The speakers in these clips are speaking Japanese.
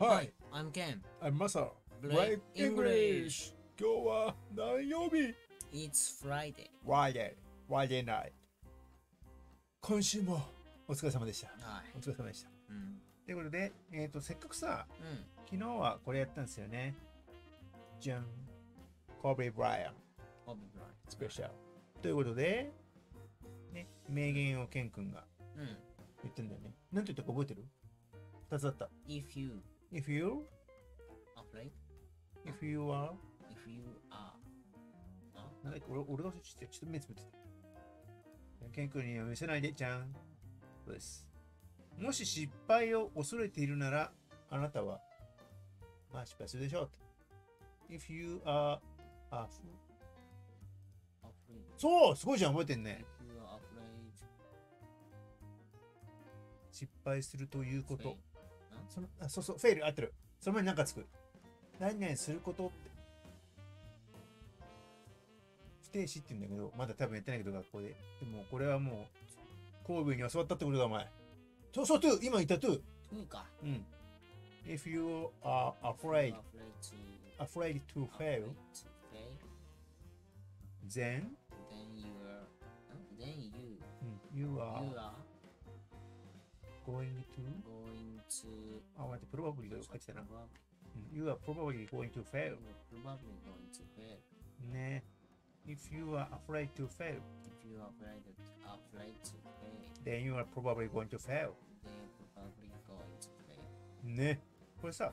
Hi, I'm Ken. I'm Masa. Blake English. 今日は何曜日？It's Friday. ?Friday. Friday night. 今週もお疲れ様でした。はい。お疲れ様でした。うん。ということで、えっ、と、せっかくさ、うん。昨日はこれやったんですよね。じゃん。コービー・ブライアンホビーブライスペシャル。ということで、ね、名言をケン君がうん。言ってんだよね。なんて言ったか覚えてる？二つあった。If you If you, afraid, if you are, if you are なんだっけ俺俺がちょっとちょっと目つぶってた。ケン君には見せないでじゃん。そうです。もし失敗を恐れているなら、あなたは、まあ失敗するでしょう。If you are, a- afraid, そうすごいじゃん覚えてんね。失敗するということ。そ,のあそうそう、 fail 合ってる。その前に何かつく。何々することって。不定詞って言うんだけど、まだ多分やってないけど、学校で。でも、これはもう、神戸に教わったってことだ、お前。そうそう、 to 今言った to to か。うん。If you are afraid, afraid to fail, then you are going to. To あ、待って、プロバブリーが書いてたな。probably うん You are probably going to fail. you're probably going to fail. ね。If you are afraid to fail, If you are afraid afraid to fail, then you are probably going to fail. then probably going to fail. ね。これさ、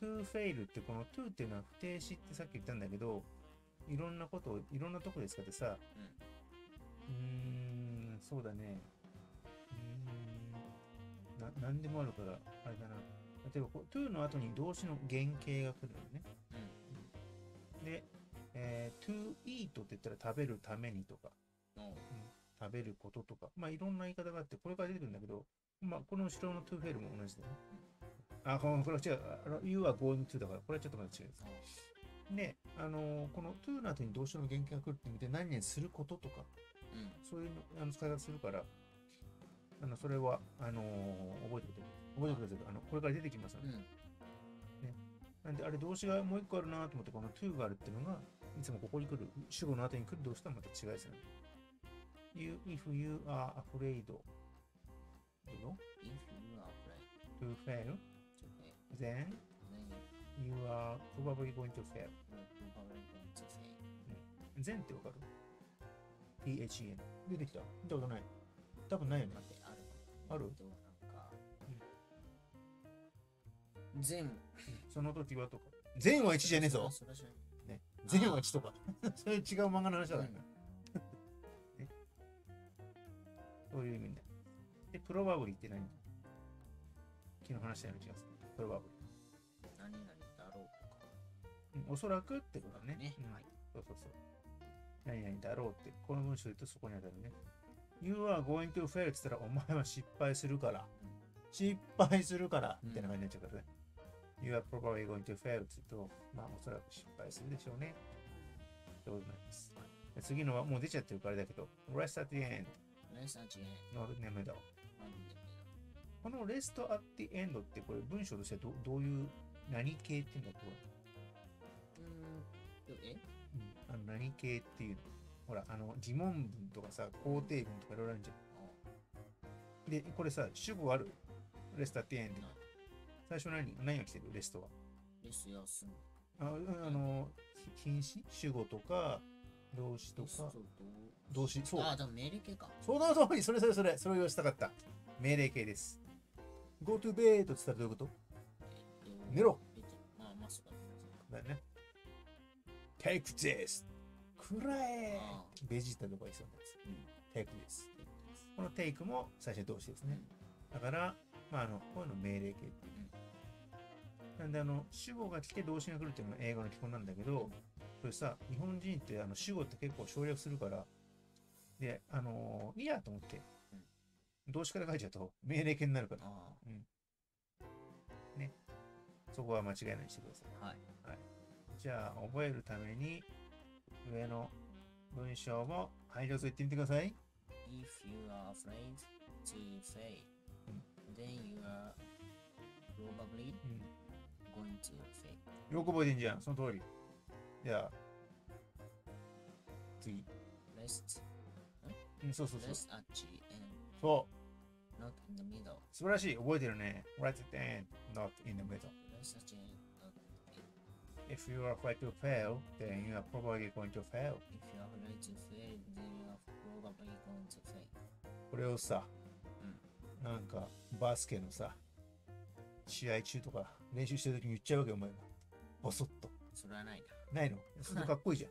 to fail ってこの to っていうのは不定詞ってさっき言ったんだけど、いろんなことをいろんなとこで使ってさ、うーん、そうだね。うーん、な、なんでもあるから、あれだな。例えばこう、to の後に動詞の原型が来るのね。で、えー to eat って言ったら食べるためにとか、うん。食べることとか、まあいろんな言い方があって、これから出てくるんだけど、まあこの後ろの to fail も同じだよね。あ、これは違う。you are going to だから、これはちょっとまた違う。で、あのーこの to の後に動詞の原型が来るって意味で、何々することとか、うん。そういうのあの使い方するから、あのそれは、あのー覚えてください。覚えてください。あのこれから出てきますので。うん。なんで、あれ動詞がもう一個あるなと思って、この to があるっていうのが、いつもここに来る、主語の後に来る動詞とはまた違いですね。You, if you are afraid, どうぞ If you are afraid to fail, to fail, then you are probably going to fail. you're probably going to fail. then ってわかる ?THEN。出てきた見たことない。多分ないよね。ある？となんか、全。その時はとか。全は1じゃねえぞ。それはね。全は1とか。それ違う漫画の話だ ね。ね。そういう意味で。で、プロバブリって何？昨日話したような気がする。プロバブリ。何々だろうとか。うんおそらくってことだね。ねうんはいそうそうそう。何々だろうって、この文章で言うとそこに当たるね。You are going to fail って言ったら、お前は失敗するから。うん。失敗するから、うん。みたいな感じになっちゃうからね。You are probably going to fail って言うと、まあおそらく失敗するでしょうね。ってことになります。で次のはもう出ちゃってるからだけど、rest at the end レスアチエのネムだ。なんでこの rest at the end ってこれ文章としてどどういう何系っていうんだこうーん。と、え？れ、うん、あの何系っていうのほら、あの疑問文とかさ、肯定文とかいろいろあるじゃん。で、これさ、主語ある ?rest at the end ない最初何？何が来てる？レストは。レス休む。ああの、ひ品詞主語とか、動詞とか動詞、そう。あ、でも命令形か。その通り、それそれそれ、それを言わせたかった。命令形です。go to bed って言ったらどういうこと？えっと寝ろ。えっとまあ、まあ、そうだね。take this くらえあベジータとか言いそうなやつ。うん。take this この take も最初動詞ですね。だから、まあ、あの、こういうの命令形っていう。なんで、あの、主語が来て動詞が来るっていうのは英語の基本なんだけど、これさ、日本人ってあの主語って結構省略するから、で、あのいいやと思って、動詞から書いちゃうと命令形になるから、あそこは間違いないしてください。あ、はい。じゃあ、覚えるために、上の文章も、はい、どうぞ言ってみてください。If you are afraid to fail, うん then you are probably うん going to fail. よく覚えてんじゃん。その通り。じゃあ、次。Rest, うん、そうそうそう。rest at the end, そう。not in the middle. 素晴らしい。覚えてるね。right at the end, not in the middle. Rest at the end. If you are afraid to fail, then you are probably going to fail. If you are afraid to fail, then you are probably going to fail. これをさ、なんかバスケのさ、試合中とか練習してる時に言っちゃうわけよ、お前が。ボソッと。それはないないの？そうするとかっこいいじゃん。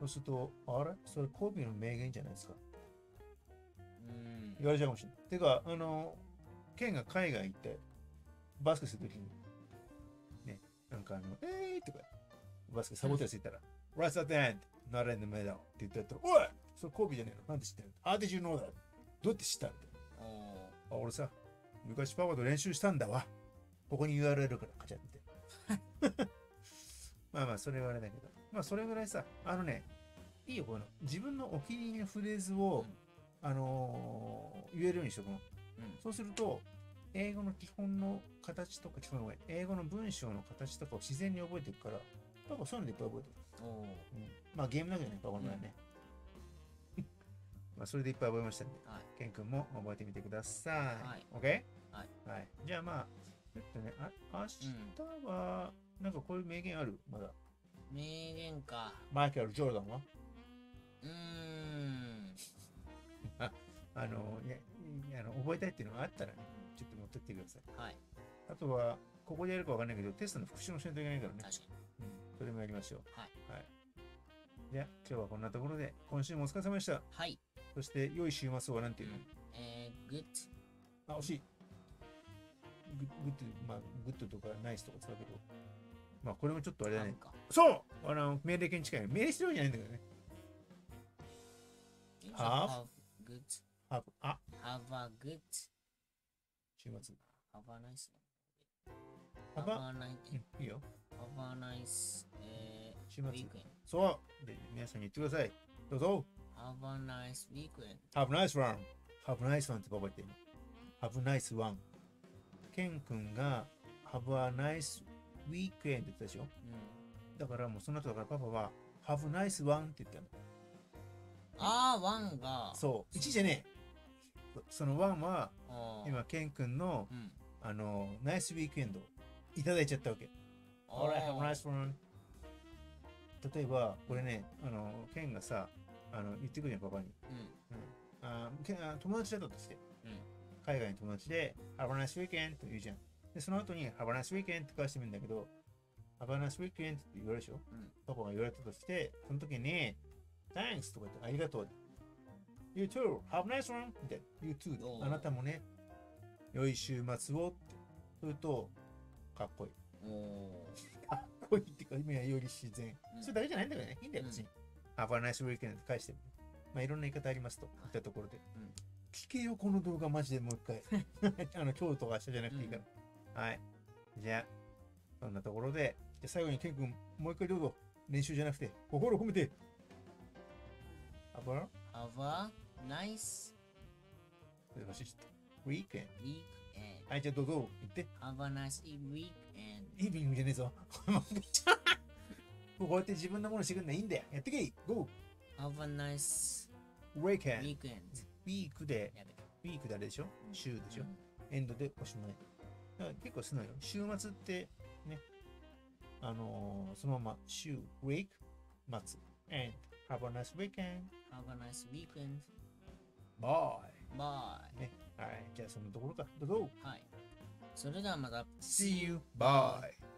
そうすると、あれ？それコビーの名言じゃないですか。な。うん。言われちゃうかもしれない。てか、あの、ケンが海外行って、バスケするときに、ね、なんかあの、えーいとか、バスケサボったやついたら、Right at the end, not in the middle って言ったら、おいそれコビーじゃねえの？なんで知ってる ?How did you know that? どうやって知ったんだあ、俺さ、昔パパと練習したんだわ。ここに URL からカチャって。まあまあ、それはあれだけど。まあ、それぐらいさ、あのね、いいよ、この自分のお気に入りのフレーズを、あのー言えるようにしとくの。うん。そうすると、英語の基本の形とか、基本のごめん英語の文章の形とかを自然に覚えていくから、パパそういうのでいっぱい覚えてる。おーうん、まあ、ゲームだけどね、パパの場合はね。まあ、それでいっぱい覚えましたんで。はい。ケン君も覚えてみてください。はい OK? はい。はい。じゃあまあ、ちょっとね、あ明日は、なんかこういう名言ある？まだ。名言か。マイケル・ジョーダンは？うーん。あの、いや、いやあの覚えたいっていうのがあったらね、ちょっと持ってってください。はい。あとは、ここでやるかわかんないけど、テストの復習もしないといけないからね。確かに。うん。それもやりましょう。はい。はい。じゃあ、今日はこんなところで、今週もお疲れ様でした。はい。そして、良い週末はなんていうの？えー、good. あ、惜しい。グッ good、まあ、 good とかナイスとか使うけど、まあ、これもちょっとあれだね。か。そうあの、命令形に近い。命令してるわけじゃないんだけどね。Have Have good. あ、あ、Have a good. 週末。Have a nice. あ Have ば、a nice. うん、いいよ。Have a nice. え週ー、末。weekend. そう。で、皆さんに言ってください。どうぞ。Have a nice weekend. Have a nice one. Have a nice one ってパパ言ってるの。Have a nice one. ケン君が Have a nice weekend って言ったでしょうん。だからもうその後だからパパは Have a nice one って言ったの。あー、ワンが。そう。1じゃねえ。その1はおー今、ケン君のうん。あの、ナイスウィークエンドいただいちゃったわけ。例えば、これね、あの、ケンがさ、あの、言ってくるよ、パパに。うん。あケンあ友達だったとして、うん海外の友達で、Have a nice weekend と言うじゃん。で、その後に Have a nice weekend って返してみるんだけど、Have a nice weekend って言われるでしょ、うんパパが言われたとして、その時に、Thanks とか言って、ありがとう。You too, have a nice one みたいな。You too あなたもね、良い週末をって。すると、かっこいい。おかっこいいっていうか、今はより自然。うんそれだけじゃないんだからね。いいんだよ、別に。Have a nice weekend って返しても。まあ、いろんな言い方ありますと。いったところで。うん聞けよ、この動画、マジでもう一回。あの、今日とか明日じゃなくていいから。はい。じゃあ、そんなところで、じゃあ最後にケン君、もう一回どうぞ。練習じゃなくて、心を込めて。Have a Have a nice 難しい。weekend。weekend. はい、じゃあどうぞ。言って。Have a nice weekend. イービングじゃねえぞ。こうやって自分のものしてくんのいいんだよ。やってけい !Go! Have a nice weekend。weekend. ウィークで、ウィークであれでしょ？うん週でしょ？うんエンドでおしまい。だから結構すごいよ。週末ってね、あのーそのまま週、week、末、and have a nice weekend. Have a nice weekend. Bye! Bye. ね。はい。じゃあそのところか。どうぞ。はい。それではまた。See you. Bye!